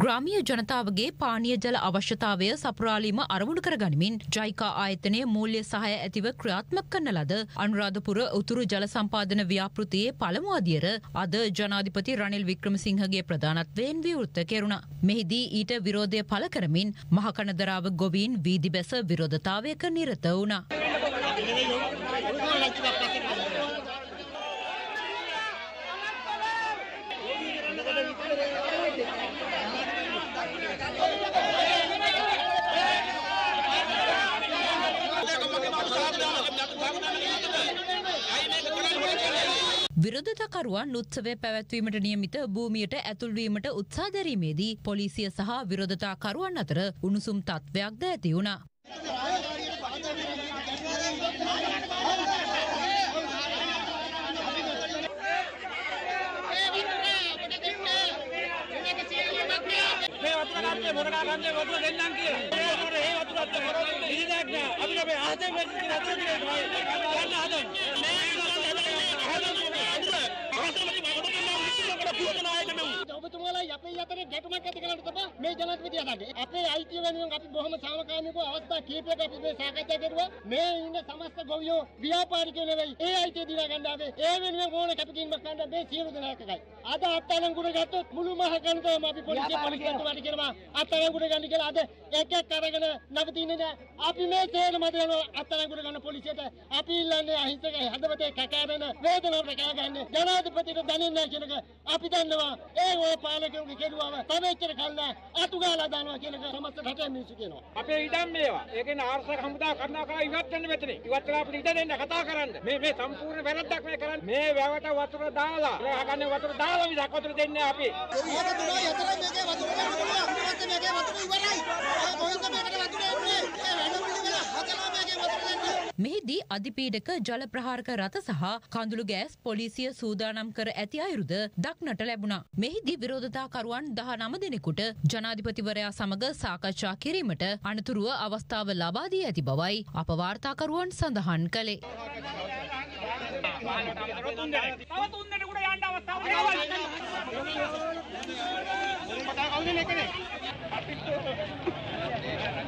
ග්‍රාමිය ජනතාවගේ පානීය ජල අවශ්‍යතාවය සපුරාලීම අරමුණු කර ගනිමින් ජයිකා ආයතනය මූල්‍ය සහය ඇතිව ක්‍රියාත්මක කරන ලද අනුරාධපුර උතුරු ජල සම්පාදන ව්‍යාපෘතියේ පළමු අදියර අද ජනාධිපති රනිල් වික්‍රමසිංහගේ ප්‍රධානත්වයෙන් විවෘත කෙරුණා. මෙහිදී ඊට විරෝධය පළ කරමින් මහකනදරාව ගොවීන් වීදි බැස විරෝධතාවයක නිරත වුණා. විරෝධතකරුවන් උත්සවය පැවැත්වීමට නියමිත භූමියට ඇතුල්වීමට උත්සා දැරීමේදී පොලිසිය සහ විරෝධතාකරුවන් අතර උණුසුම් තත්ත්වයක්ද ඇති වුණා. වතුර ගත්තේ මොකටද ගත්තේ වතුර දෙන්නම් කියලා. ඒ වතුර ඒ වතුර ගත්තේ මොකටද? ඉරිදක් නෑ. අපිට මේ ආතේ වෙච්ච වතුර ටික ගන්න හදන්නේ. මේ ඔබතුමාලා අපේ අතරේ ගැටුමක් ඇති කරන්න තපා. මේ ජනාධිපතියටගේ අපේ අයිතිය වෙනුවෙන් අපි බොහොම සාමකාමීව අවස්ථා කීපයක අපි මේ සාකච්ඡා කරුවා. මේ ඉන්න සමස්ත ගොවියෝ ව්‍යාපාරිකයෝ නෙවෙයි. ඒ අයිතිය දිනා ගන්න ආවේ. ඒ වෙනුවෙන් ඕන කැපකිරීමක් ගන්න මේ සියලු දෙනා එකයි. අද අත්අඩංගුවට ගත්තොත් මුළු මහ කන්දම අපි පොලිසිය පොලිසියට කියනවා අත්අඩංගුවට ගන්න කියලා. අද එක එක අරගෙන නවතින්නේ නෑ. අපි මේ සේන මත යනවා අත්අඩංගුවට ගන්න පොලිසියට. අපි ඉල්ලන්නේ අහිංසක හදවතේ කැකෑරෙන වේදනාවට කෑ ගන්න ජනාධිපතිට දැනෙන්නේ නැහැ කියන එක අපි දන්නවා. ඒ ඔය පාලකයන්ගේ කෙරුවම තව එච්චර කල්ලා අතු ගාලා දානවා කියන එක සමස්ත රටේ මිනිස්සු කියනවා. අපේ ඉඩම් මේවා. ඒකෙන් ආර්ථික හමුදා කරනවා කරා ඉවත් වෙන්න මෙතන. ඉවත් කරලා අපිට ඉඩ දෙන්න කතා කරන්න. මේ මේ සම්පූර්ණ වැරද්දක් මේ කරන්නේ. මේ වැවට වතුර දාලා. ඒ ගන්නේ වතුර දාලා විදක් වතුර දෙන්නේ අපි. මේක දුනා යතර මේකේ වතුර ගන්න පුළුවන්. අපිට මේකේ වතුර ඉවරයි. ඔය කොහෙන්ද මේකට වතුර එන්නේ? ඒ වැඩමුළු වෙලා හදලා මේකේ වතුර දෙන්නේ. මෙහිදී අධිපීඩක ජල ප්‍රහාරක රථ සහ කඳුළු ගෑස් පොලිසිය සූදානම් කර ඇති අයුරුද දක්නට ලැබුණා. මෙහිදී විරෝධතාකරුවන් දහ නම දෙනෙකුට ජනාධිපතිවරයා සමග සාකච්ඡා කිරීමට අනතුරුව අවස්ථාව ලබාදී ඇති බවයි අප වාර්තාකරුවන් සඳහන් කළේ. තව තුන්